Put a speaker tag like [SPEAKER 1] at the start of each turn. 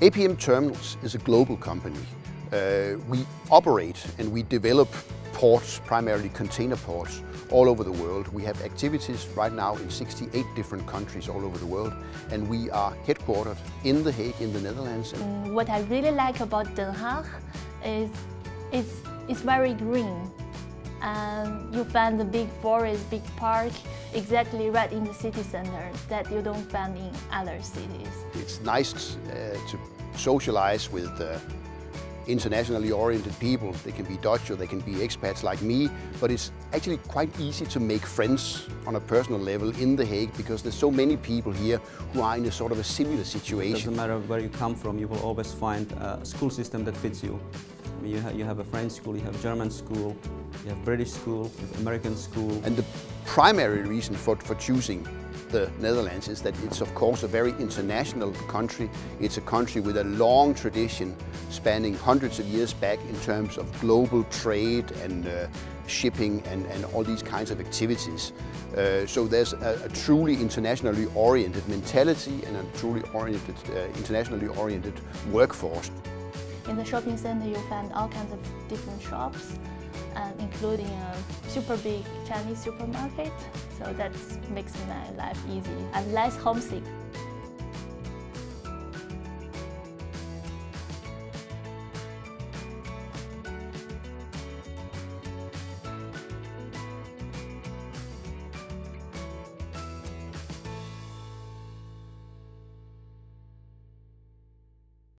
[SPEAKER 1] APM Terminals is a global company. Uh, we operate and we develop ports, primarily container ports, all over the world. We have activities right now in 68 different countries all over the world and we are headquartered in The Hague in the Netherlands.
[SPEAKER 2] What I really like about Den Haag is it's, it's very green. Um, you find the big forest, big park exactly right in the city center that you don't find in other cities.
[SPEAKER 1] It's nice uh, to socialize with uh, internationally oriented people. They can be Dutch or they can be expats like me, but it's actually quite easy to make friends on a personal level in The Hague because there's so many people here who are in a sort of a similar
[SPEAKER 3] It doesn't
[SPEAKER 1] situation.
[SPEAKER 3] matter where you come from, you will always find a school system that fits you. I mean, you, ha you have a French school, you have German school, you have British school, you have American school.
[SPEAKER 1] And the primary reason for, for choosing the Netherlands is that it's of course a very international country. It's a country with a long tradition spanning hundreds of years back in terms of global trade and uh, shipping and, and all these kinds of activities. Uh, so there's a, a truly internationally oriented mentality and a truly oriented, uh, internationally oriented workforce.
[SPEAKER 2] In the shopping center, you find all kinds of different shops, um, including a super big Chinese supermarket. So that makes my life easy. I'm less homesick.